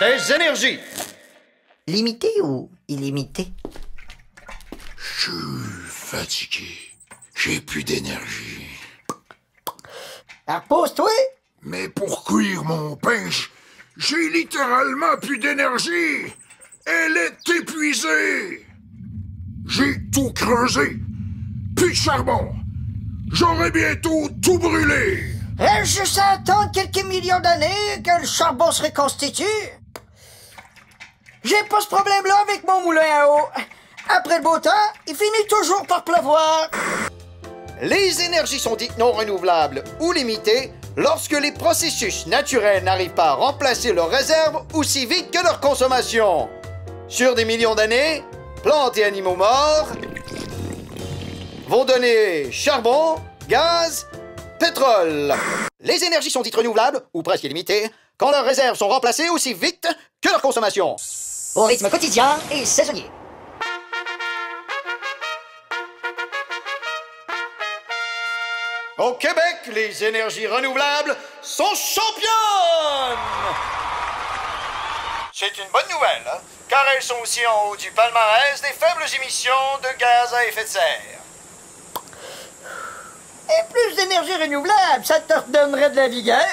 des énergies. Limité ou illimité? Je suis fatigué. J'ai plus d'énergie. Repose-toi! Mais pour cuire mon j- j'ai littéralement plus d'énergie. Elle est épuisée. J'ai tout creusé. Plus de charbon. J'aurai bientôt tout brûlé. Reste juste à attendre quelques millions d'années que le charbon se reconstitue. J'ai pas ce problème-là avec mon moulin à eau. Après le beau temps, il finit toujours par pleuvoir. Les énergies sont dites non renouvelables ou limitées lorsque les processus naturels n'arrivent pas à remplacer leurs réserves aussi vite que leur consommation. Sur des millions d'années, plantes et animaux morts vont donner charbon, gaz, pétrole. Les énergies sont dites renouvelables ou presque illimitées quand leurs réserves sont remplacées aussi vite que leur consommation. Au rythme quotidien et saisonnier. Au Québec, les énergies renouvelables sont championnes! C'est une bonne nouvelle, hein, car elles sont aussi en haut du palmarès des faibles émissions de gaz à effet de serre. Et plus d'énergie renouvelable, ça te redonnerait de la vigueur.